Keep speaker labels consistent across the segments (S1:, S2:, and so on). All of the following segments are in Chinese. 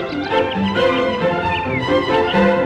S1: Thank you.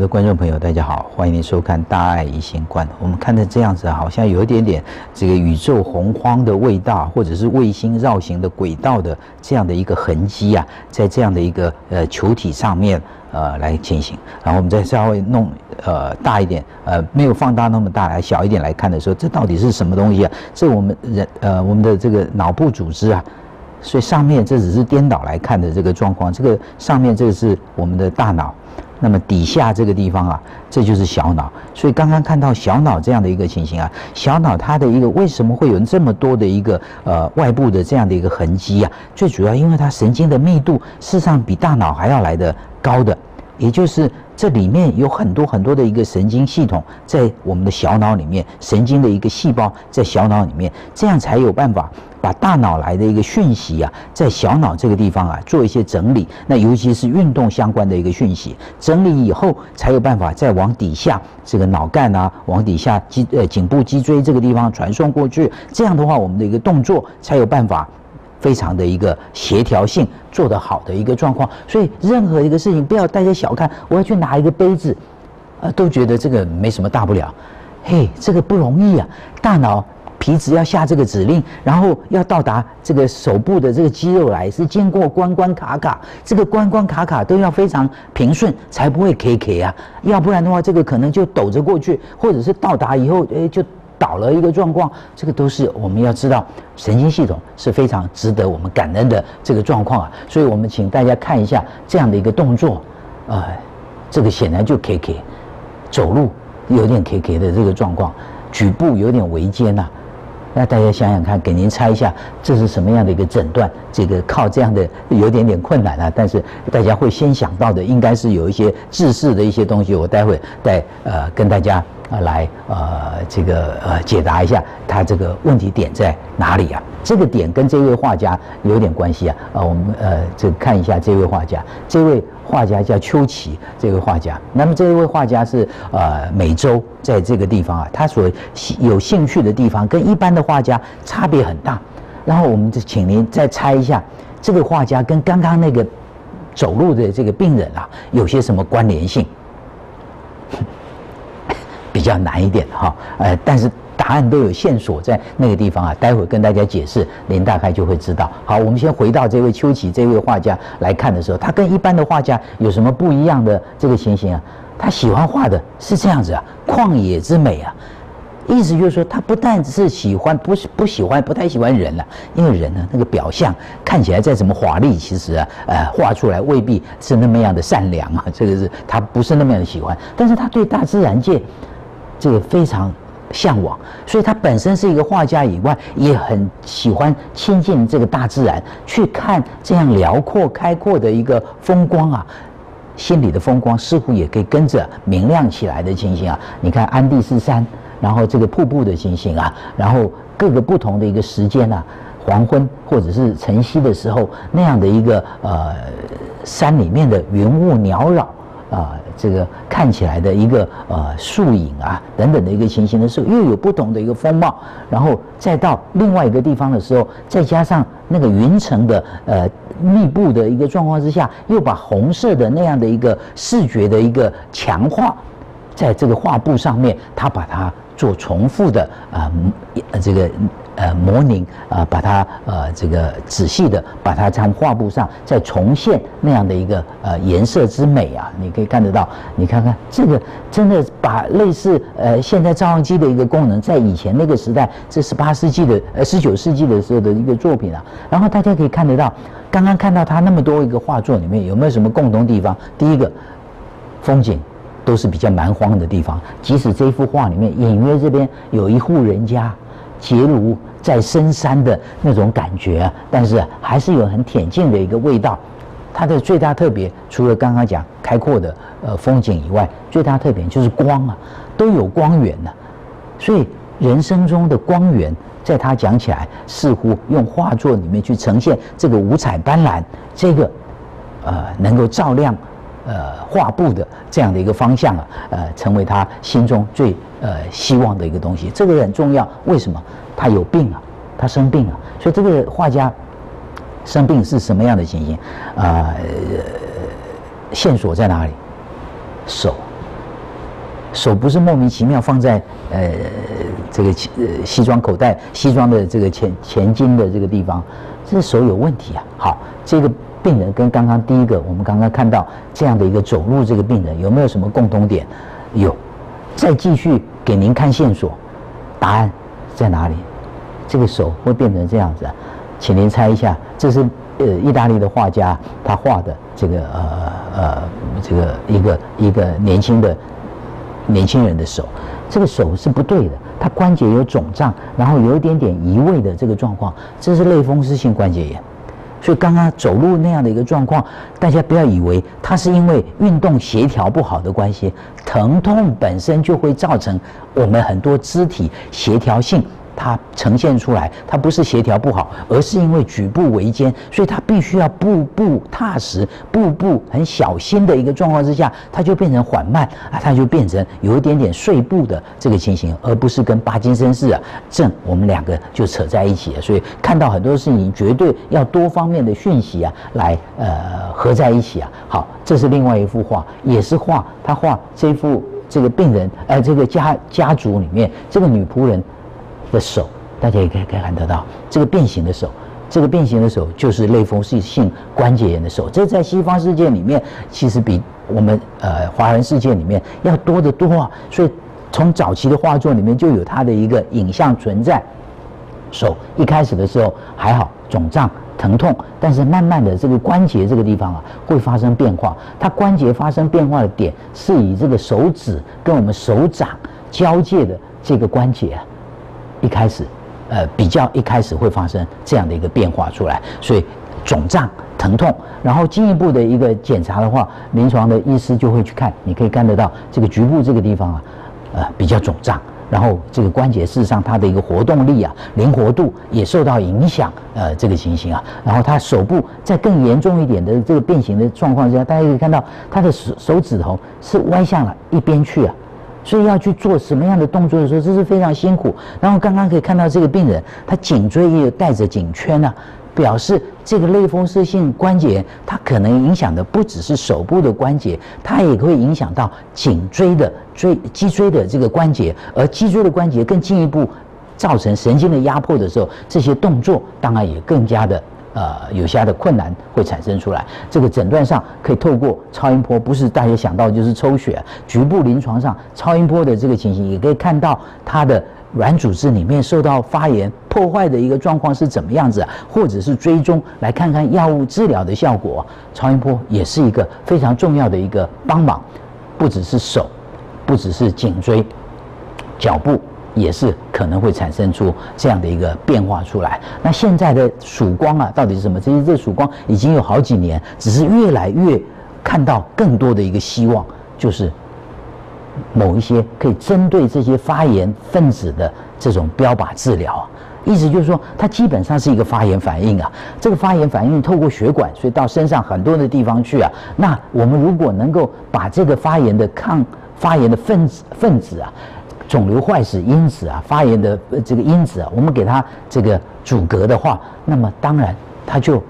S1: 的观众朋友，大家好，欢迎您收看《大爱一心观》。我们看的这样子，好像有一点点这个宇宙洪荒的味道，或者是卫星绕行的轨道的这样的一个痕迹啊，在这样的一个呃球体上面呃来进行。然后我们再稍微弄呃大一点，呃没有放大那么大，来小一点来看的时候，这到底是什么东西啊？这我们人呃我们的这个脑部组织啊，所以上面这只是颠倒来看的这个状况，这个上面这个是我们的大脑。那么底下这个地方啊，这就是小脑。所以刚刚看到小脑这样的一个情形啊，小脑它的一个为什么会有这么多的一个呃外部的这样的一个痕迹啊？最主要因为它神经的密度事实上比大脑还要来的高的，也就是这里面有很多很多的一个神经系统在我们的小脑里面，神经的一个细胞在小脑里面，这样才有办法。把大脑来的一个讯息啊，在小脑这个地方啊做一些整理，那尤其是运动相关的一个讯息，整理以后才有办法再往底下这个脑干啊，往底下脊呃颈部脊椎这个地方传送过去。这样的话，我们的一个动作才有办法非常的一个协调性做得好的一个状况。所以任何一个事情不要大家小看，我要去拿一个杯子，呃，都觉得这个没什么大不了。嘿，这个不容易啊，大脑。皮质要下这个指令，然后要到达这个手部的这个肌肉来，是经过关关卡卡，这个关关卡卡都要非常平顺，才不会 K K 啊，要不然的话，这个可能就抖着过去，或者是到达以后，哎，就倒了一个状况。这个都是我们要知道，神经系统是非常值得我们感恩的这个状况啊。所以我们请大家看一下这样的一个动作，呃，这个显然就 K K，走路有点 K K 的这个状况，举步有点围肩呐。那大家想想看，给您猜一下，这是什么样的一个诊断？这个靠这样的有点点困难啊，但是大家会先想到的，应该是有一些自述的一些东西。我待会再呃跟大家啊来呃这个呃解答一下，他这个问题点在哪里啊？这个点跟这位画家有点关系啊。呃，我们呃这看一下这位画家，这位。画家叫邱奇，这位画家。那么这位画家是呃美洲，在这个地方啊，他所有兴趣的地方跟一般的画家差别很大。然后我们就请您再猜一下，这个画家跟刚刚那个走路的这个病人啊，有些什么关联性？比较难一点哈，呃，但是。答案都有线索在那个地方啊，待会跟大家解释，您大概就会知道。好，我们先回到这位丘奇这位画家来看的时候，他跟一般的画家有什么不一样的这个情形啊？他喜欢画的是这样子啊，旷野之美啊，意思就是说，他不但是喜欢，不是不喜欢，不太喜欢人了，因为人呢那个表象看起来再怎么华丽，其实啊，呃，画出来未必是那么样的善良啊，这个是他不是那么样的喜欢，但是他对大自然界这个非常。向往，所以他本身是一个画家以外，也很喜欢亲近这个大自然，去看这样辽阔开阔的一个风光啊，心里的风光似乎也可以跟着明亮起来的情形啊。你看安第斯山，然后这个瀑布的情形啊，然后各个不同的一个时间啊，黄昏或者是晨曦的时候那样的一个呃山里面的云雾缭绕啊。这个看起来的一个呃树影啊等等的一个情形的时候，又有不同的一个风貌，然后再到另外一个地方的时候，再加上那个云层的呃密布的一个状况之下，又把红色的那样的一个视觉的一个强化，在这个画布上面，他把它做重复的啊这个。呃，模拟啊，把它呃这个仔细的把它在画布上再重现那样的一个呃颜色之美啊，你可以看得到。你看看这个，真的把类似呃现在照相机的一个功能，在以前那个时代，这十八世纪的呃十九世纪的时候的一个作品啊。然后大家可以看得到，刚刚看到他那么多一个画作里面有没有什么共同地方？第一个，风景都是比较蛮荒的地方，即使这幅画里面隐约这边有一户人家。结庐在深山的那种感觉啊，但是还是有很恬静的一个味道。它的最大特别，除了刚刚讲开阔的呃风景以外，最大特点就是光啊，都有光源呢。所以人生中的光源，在他讲起来，似乎用画作里面去呈现这个五彩斑斓，这个呃能够照亮呃画布的这样的一个方向啊，呃，成为他心中最呃希望的一个东西。这个很重要，为什么？他有病啊，他生病了，所以这个画家生病是什么样的情形？啊，线索在哪里？手。手不是莫名其妙放在呃这个呃西装口袋、西装的这个前前襟的这个地方，这手有问题啊。好，这个病人跟刚刚第一个我们刚刚看到这样的一个走路这个病人有没有什么共同点？有。再继续给您看线索，答案在哪里？这个手会变成这样子，请您猜一下，这是呃意大利的画家他画的这个呃呃这个一个一个年轻的。年轻人的手，这个手是不对的，他关节有肿胀，然后有一点点移位的这个状况，这是类风湿性关节炎。所以刚刚走路那样的一个状况，大家不要以为它是因为运动协调不好的关系，疼痛本身就会造成我们很多肢体协调性。它呈现出来，它不是协调不好，而是因为举步维艰，所以它必须要步步踏实、步步很小心的一个状况之下，它就变成缓慢啊，它就变成有一点点碎步的这个情形，而不是跟巴金森氏啊症我们两个就扯在一起了。所以看到很多事情，绝对要多方面的讯息啊，来呃合在一起啊。好，这是另外一幅画，也是画他画这幅这个病人，呃，这个家家族里面这个女仆人。的手，大家也可以可以看得到，这个变形的手，这个变形的手就是类风湿性关节炎的手。这在西方世界里面，其实比我们呃华人世界里面要多得多啊。所以从早期的画作里面就有它的一个影像存在。手一开始的时候还好，肿胀疼痛，但是慢慢的这个关节这个地方啊会发生变化。它关节发生变化的点是以这个手指跟我们手掌交界的这个关节啊。一开始，呃，比较一开始会发生这样的一个变化出来，所以肿胀、疼痛，然后进一步的一个检查的话，临床的医师就会去看，你可以看得到这个局部这个地方啊，呃，比较肿胀，然后这个关节事实上它的一个活动力啊、灵活度也受到影响，呃，这个情形啊，然后他手部在更严重一点的这个变形的状况下，大家可以看到他的手手指头是歪向了一边去啊。所以要去做什么样的动作的时候，这是非常辛苦。然后刚刚可以看到这个病人，他颈椎也有带着颈圈呢，表示这个类风湿性关节，它可能影响的不只是手部的关节，它也会影响到颈椎的椎脊椎的这个关节，而脊椎的关节更进一步造成神经的压迫的时候，这些动作当然也更加的。呃，有些的困难会产生出来。这个诊断上可以透过超音波，不是大家想到就是抽血。局部临床上超音波的这个情形，也可以看到它的软组织里面受到发炎破坏的一个状况是怎么样子，或者是追踪来看看药物治疗的效果。超音波也是一个非常重要的一个帮忙，不只是手，不只是颈椎、脚部。也是可能会产生出这样的一个变化出来。那现在的曙光啊，到底是什么？其实这曙光已经有好几年，只是越来越看到更多的一个希望，就是某一些可以针对这些发炎分子的这种标靶治疗啊。意思就是说，它基本上是一个发炎反应啊。这个发炎反应透过血管，所以到身上很多的地方去啊。那我们如果能够把这个发炎的抗发炎的分子分子啊。肿瘤坏死因子啊，发炎的这个因子啊，我们给它这个阻隔的话，那么当然它就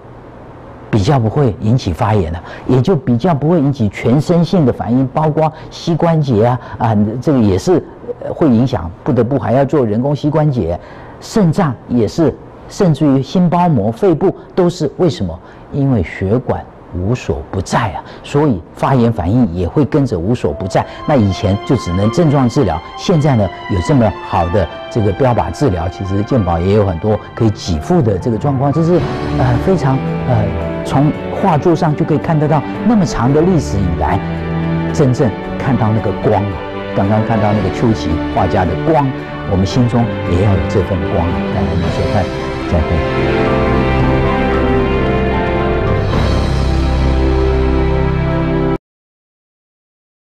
S1: 比较不会引起发炎了，也就比较不会引起全身性的反应，包括膝关节啊啊，这个也是会影响，不得不还要做人工膝关节，肾脏也是，甚至于心包膜、肺部都是为什么？因为血管。无所不在啊，所以发炎反应也会跟着无所不在。那以前就只能症状治疗，现在呢有这么好的这个标靶治疗，其实健保也有很多可以给付的这个状况，这是呃非常呃从画作上就可以看得到那么长的历史以来，真正看到那个光啊，刚刚看到那个秋奇画家的光，我们心中也要有这份光。感谢您收看，再会。